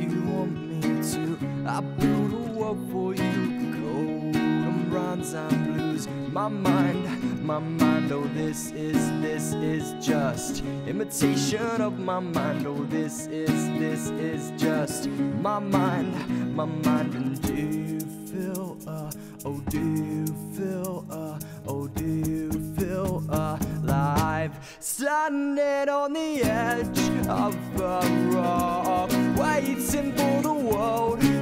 If you want me to, I build a world for you. Golden bronze and blues. My mind, my mind. Oh, this is, this is just imitation of my mind. Oh, this is, this is just my mind, my mind. And do you feel, uh, oh, do alive? Standing on the edge of a rock, waiting for the world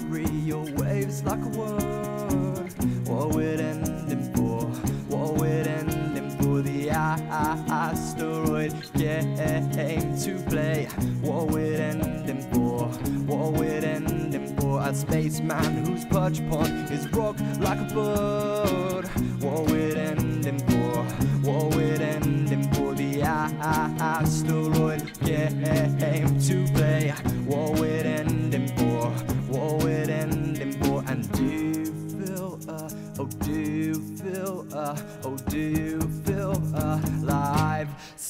parry your waves like a word. What we're ending for? What we're ending for? The asteroid game to play. What we're ending for? What we're ending for? A spaceman whose perch upon his rock like a bird. What we're ending for? What we're ending for? The asteroid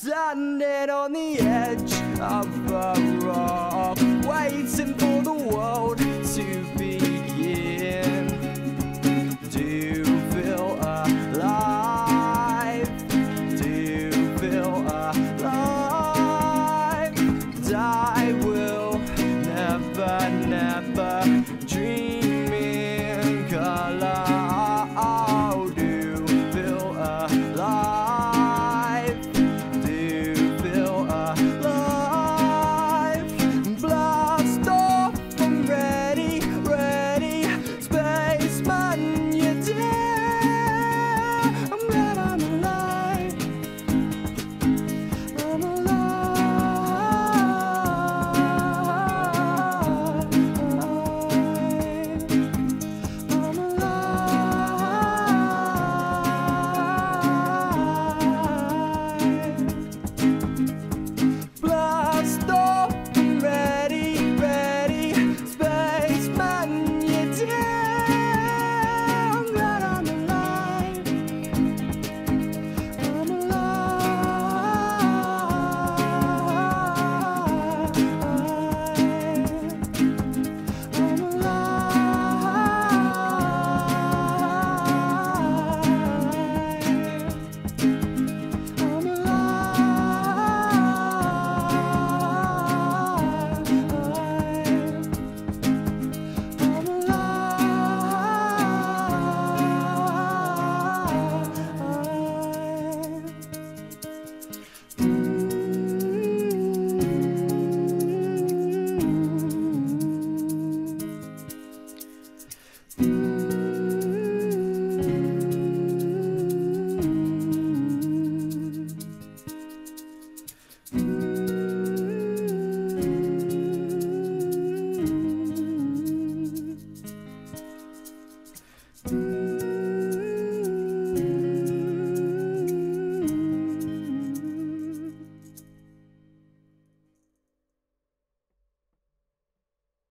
Standing on the edge of a rock,